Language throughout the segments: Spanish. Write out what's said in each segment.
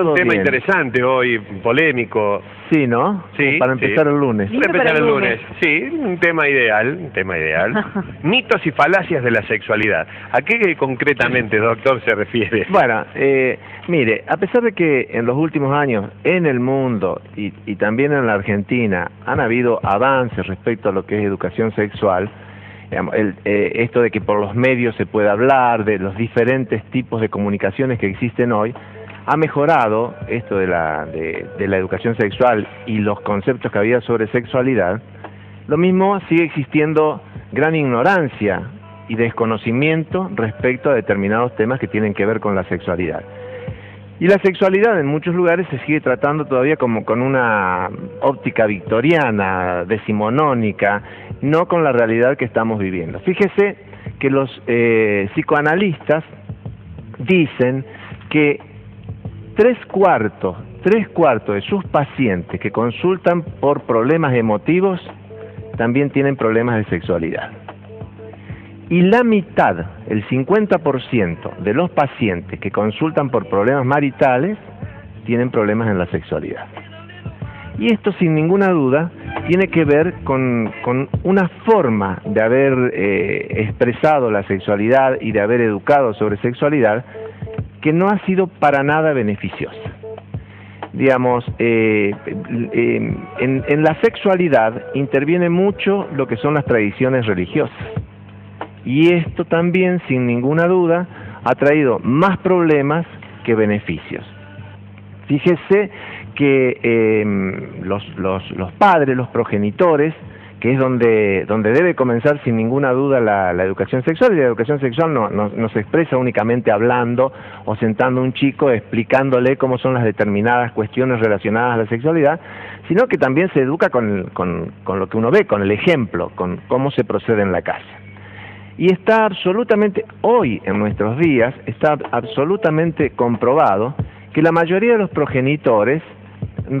un tema bien. interesante hoy, polémico. Sí, ¿no? Sí, Para sí. empezar el lunes. Para empezar el el lunes. Sí, un tema ideal, un tema ideal. Mitos y falacias de la sexualidad. ¿A qué concretamente, doctor, se refiere? Bueno, eh, mire, a pesar de que en los últimos años en el mundo y, y también en la Argentina han habido avances respecto a lo que es educación sexual, digamos, el- eh, esto de que por los medios se puede hablar de los diferentes tipos de comunicaciones que existen hoy, ha mejorado esto de la, de, la educación sexual y los conceptos que había sobre sexualidad, lo mismo sigue existiendo gran ignorancia y desconocimiento respecto a determinados temas que tienen que ver con la sexualidad. Y la sexualidad en muchos lugares se sigue tratando todavía como con una óptica victoriana, decimonónica, no con la realidad que estamos viviendo. Fíjese que los eh, psicoanalistas dicen que tres cuartos, tres cuartos de sus pacientes que consultan por problemas emotivos también tienen problemas de sexualidad. Y la mitad, el 50% de los pacientes que consultan por problemas maritales tienen problemas en la sexualidad. Y esto sin ninguna duda tiene que ver con, con una forma de haber eh, expresado la sexualidad y de haber educado sobre sexualidad que no ha sido para nada beneficiosa. Digamos, eh, eh, en, la sexualidad interviene mucho lo que son las tradiciones religiosas. Y esto también, sin ninguna duda, ha traído más problemas que beneficios. Fíjese que eh, los, los, los padres, los progenitores, que es donde, donde debe comenzar sin ninguna duda la, educación sexual, y la educación sexual no, no, no se expresa únicamente hablando o sentando a un chico explicándole cómo son las determinadas cuestiones relacionadas a la sexualidad, sino que también se educa con, con, con lo que uno ve, con el ejemplo, con cómo se procede en la casa. Y está absolutamente, hoy en nuestros días, está absolutamente comprobado que la mayoría de los progenitores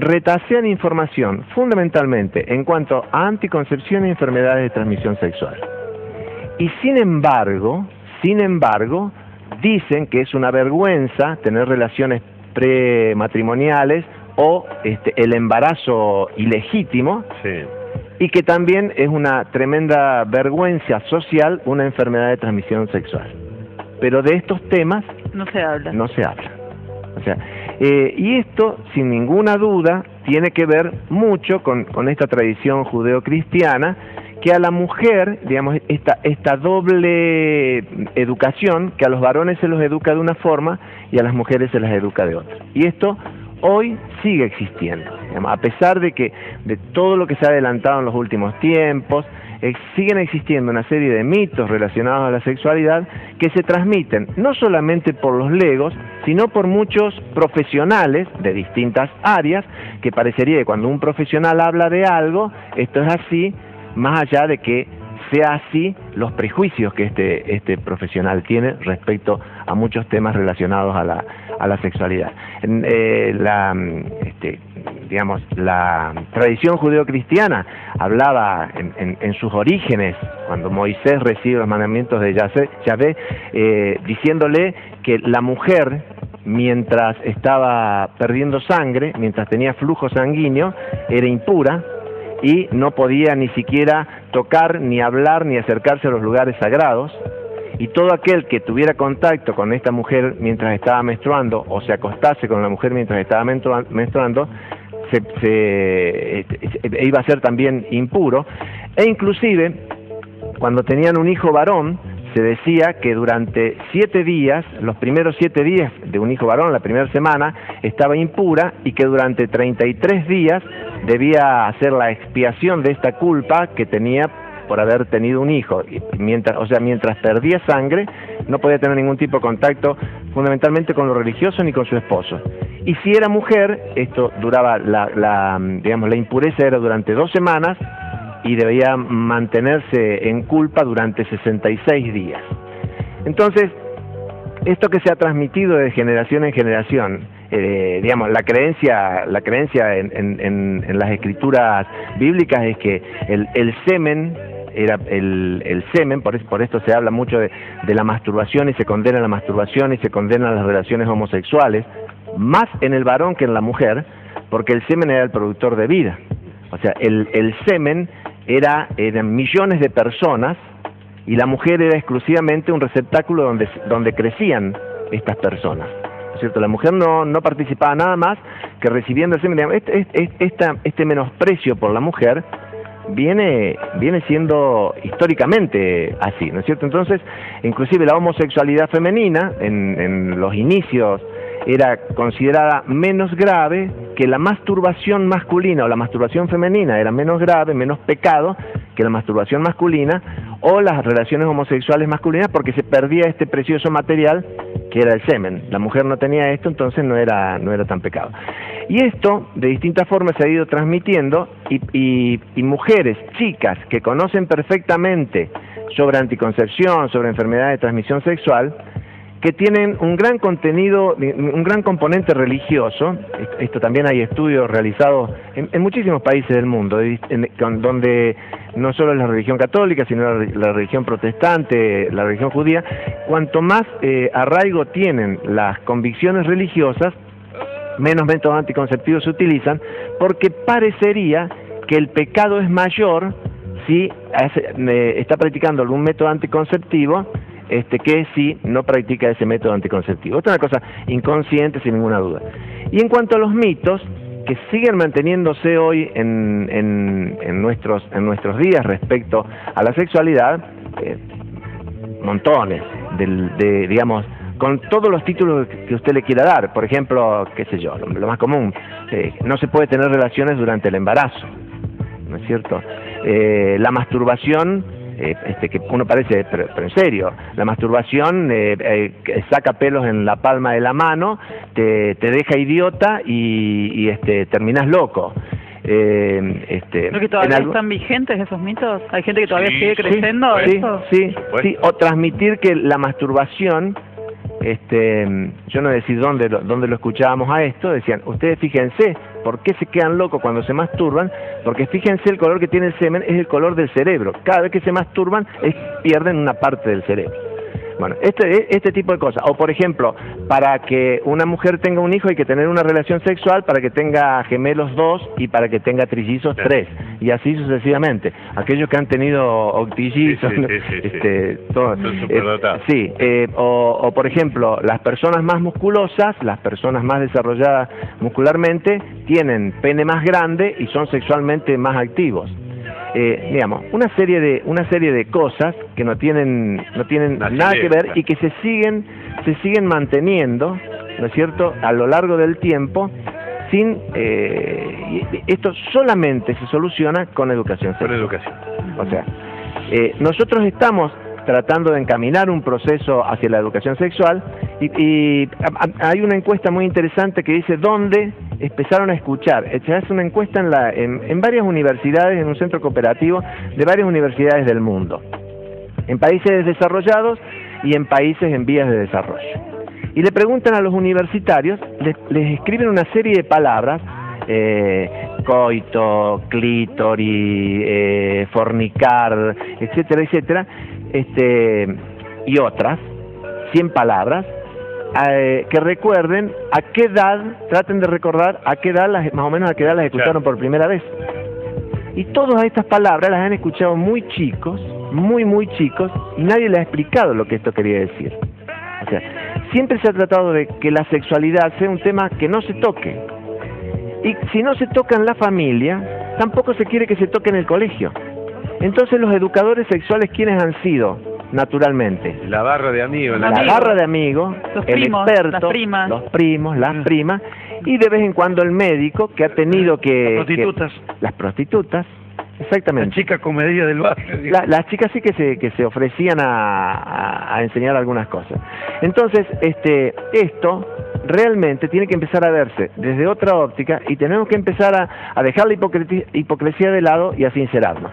retasean información fundamentalmente en cuanto a anticoncepción y enfermedades de transmisión sexual. Y sin embargo, sin embargo, dicen que es una vergüenza tener relaciones prematrimoniales o este, el embarazo ilegítimo Sí. y que también es una tremenda vergüenza social una enfermedad de transmisión sexual. Pero de estos temas No se habla. no se habla. O sea, eh, y esto, sin ninguna duda, tiene que ver mucho con, esta tradición judeocristiana, que a la mujer, digamos, esta, esta doble educación, que a los varones se los educa de una forma y a las mujeres se las educa de otra. Y esto hoy sigue existiendo, a pesar de que de todo lo que se ha adelantado en los últimos tiempos, siguen existiendo una serie de mitos relacionados a la sexualidad que se transmiten no solamente por los legos, sino por muchos profesionales de distintas áreas, que parecería que cuando un profesional habla de algo, esto es así, más allá de que sea así los prejuicios que este, este profesional tiene respecto a muchos temas relacionados a la, a la sexualidad. Eh, la, este, digamos, la tradición judeocristiana hablaba en, en- en sus orígenes, cuando Moisés recibe los mandamientos de Yahvé, eh, diciéndole que la mujer, mientras estaba perdiendo sangre, mientras tenía flujo sanguíneo, era impura, y no podía ni siquiera tocar, ni hablar, ni acercarse a los lugares sagrados. Y todo aquel que tuviera contacto con esta mujer mientras estaba menstruando o se acostase con la mujer mientras estaba menstrua- menstruando, se, se- eh, iba a ser también impuro. E inclusive, cuando tenían un hijo varón, se decía que durante siete días, los primeros siete días de un hijo varón, la primera semana, estaba impura y que durante 33 días debía hacer la expiación de esta culpa que tenía por haber tenido un hijo. Mientras, o sea, mientras perdía sangre, no podía tener ningún tipo de contacto fundamentalmente con lo religioso ni con su esposo. Y si era mujer, esto duraba, la, la, digamos, la impureza era durante dos semanas y debía mantenerse en culpa durante 66 días. Entonces, esto que se ha transmitido de generación en generación, eh, digamos, la creencia, la creencia en, en- en- las escrituras bíblicas es que el, el semen era el, el semen, por, por esto se habla mucho de, de la masturbación y se condena la masturbación y se condenan las relaciones homosexuales, más en el varón que en la mujer, porque el semen era el productor de vida. O sea, el, el semen era, eran millones de personas y la mujer era exclusivamente un receptáculo donde, donde crecían estas personas. cierto? La mujer no, no participaba nada más que recibiendo el semen. Este, este, este menosprecio por la mujer viene, viene siendo históricamente así, ¿no es cierto? Entonces, inclusive la homosexualidad femenina, en, en los inicios era considerada menos grave que la masturbación masculina o la masturbación femenina era menos grave, menos pecado que la masturbación masculina o las relaciones homosexuales masculinas porque se perdía este precioso material que era el semen. La mujer no tenía esto, entonces no era, no era tan pecado. Y esto, de distintas formas, se ha ido transmitiendo y, y mujeres, chicas, que conocen perfectamente sobre anticoncepción, sobre enfermedades de transmisión sexual, que tienen un gran contenido, un gran componente religioso. Esto también hay estudios realizados en, muchísimos países del mundo, donde no solo es la religión católica, sino la, religión protestante, la religión judía. Cuanto más eh, arraigo tienen las convicciones religiosas, menos métodos anticonceptivos se utilizan, porque parecería que el pecado es mayor si eh, está practicando algún método anticonceptivo este, que si no practica ese método anticonceptivo. Esto es una cosa inconsciente sin ninguna duda. Y en cuanto a los mitos, que siguen manteniéndose hoy en, en, nuestros, en nuestros días respecto a la sexualidad, eh, montones, de, digamos, con todos los títulos que usted le quiera dar. Por ejemplo, qué sé yo, lo, más común, eh, no se puede tener relaciones durante el embarazo, ¿no es cierto? Eh, la masturbación eh, este, que uno parece, pero, en serio, la masturbación eh, eh, saca pelos en la palma de la mano, te, te deja idiota y, y este, terminas loco. Eh, este, ¿No que todavía están vigentes esos mitos? ¿Hay gente que todavía sigue creciendo? Sí, sí, sí, o transmitir que la masturbación este, yo no decía dónde, dónde lo escuchábamos a esto, decían, ustedes fíjense, ¿por qué se quedan locos cuando se masturban? Porque fíjense el color que tiene el semen es el color del cerebro. Cada vez que se masturban es, pierden una parte del cerebro. Bueno, este, este tipo de cosas. O por ejemplo, para que una mujer tenga un hijo hay que tener una relación sexual, para que tenga gemelos dos y para que tenga trillizos tres. Y así sucesivamente. Aquellos que han tenido octillizos, este, sí, eh, o, o por ejemplo, las personas más musculosas, las personas más desarrolladas muscularmente, tienen pene más grande y son sexualmente más activos eh, digamos, una serie de una serie de cosas que no tienen no tienen nada que ver y que se siguen se siguen manteniendo, ¿no es cierto?, a lo largo del tiempo sin eh, esto solamente se soluciona con educación. Con educación. O sea, eh, nosotros estamos tratando de encaminar un proceso hacia la educación sexual y, hay una encuesta muy interesante que dice dónde empezaron a escuchar. Se hace una encuesta en, la, en, varias universidades, en un centro cooperativo de varias universidades del mundo, en países desarrollados y en países en vías de desarrollo. Y le preguntan a los universitarios, les, escriben una serie de palabras, eh, coito, clítori, eh, fornicar, etcétera, etcétera, este, y otras, 100 palabras, eh, que recuerden a qué edad, traten de recordar a qué edad, las, más o menos a qué edad las escucharon por primera vez. Y todas estas palabras las han escuchado muy chicos, muy, muy chicos, y nadie les ha explicado lo que esto quería decir. O sea, siempre se ha tratado de que la sexualidad sea un tema que no se toque. Y si no se toca en la familia, tampoco se quiere que se toque en el colegio. Entonces los educadores sexuales, ¿quiénes han sido? Naturalmente. La barra de amigos. La, barra de amigos, el experto, los primos, las mm. primas, y de vez en cuando el médico que ha tenido que... Las prostitutas. las prostitutas, exactamente. Las chicas comedias del barrio. las chicas sí que se, que se ofrecían a, a, enseñar algunas cosas. Entonces, este, esto realmente tiene que empezar a verse desde otra óptica y tenemos que empezar a, a dejar la hipocresía de lado y a sincerarnos.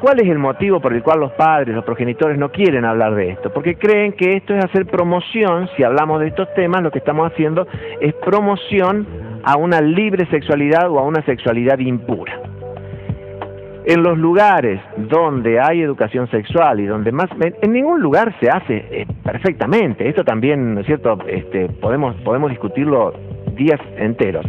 ¿Cuál es el motivo por el cual los padres, los progenitores no quieren hablar de esto? Porque creen que esto es hacer promoción, si hablamos de estos temas, lo que estamos haciendo es promoción a una libre sexualidad o a una sexualidad impura. En los lugares donde hay educación sexual y donde más, en ningún lugar se hace eh, perfectamente. Esto también, ¿no es cierto? Este, podemos podemos discutirlo días enteros.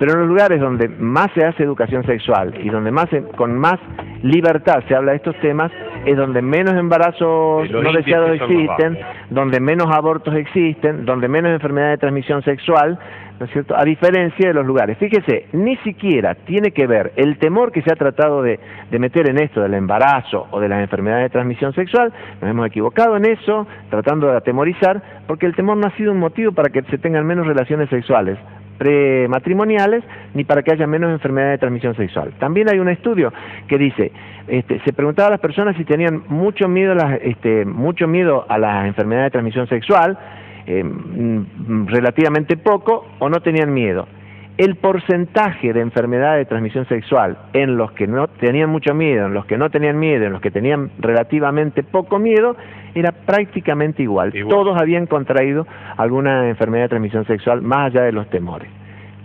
Pero en los lugares donde más se hace educación sexual y donde más con más libertad se habla de estos temas, es donde menos embarazos no deseados existen, donde menos abortos existen, donde menos enfermedades de transmisión sexual, ¿no es cierto? A diferencia de los lugares. Fíjese, ni siquiera tiene que ver el temor que se ha tratado de, de meter en esto del embarazo o de las enfermedades de transmisión sexual, nos hemos equivocado en eso, tratando de atemorizar, porque el temor no ha sido un motivo para que se tengan menos relaciones sexuales prematrimoniales ni para que haya menos enfermedades de transmisión sexual. También hay un estudio que dice, este, se preguntaba a las personas si tenían mucho miedo, a las, este, mucho miedo a las enfermedades de transmisión sexual, eh, mm, relativamente poco o no tenían miedo. El porcentaje de enfermedades de transmisión sexual en los que no tenían mucho miedo, en los que no tenían miedo, en los que tenían relativamente poco miedo, era prácticamente igual. Todos habían contraído alguna enfermedad de transmisión sexual más allá de los temores.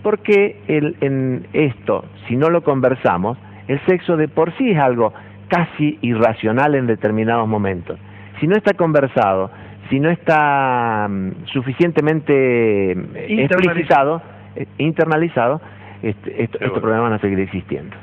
Porque el, en esto, si no lo conversamos, el sexo de por sí es algo casi irracional en determinados momentos. Si no está conversado, si no está mm, suficientemente explicitado, eh, internalizado, este, estos problemas van a seguir existiendo.